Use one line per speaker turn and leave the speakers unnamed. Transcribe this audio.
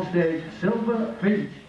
Stage Silver Feet.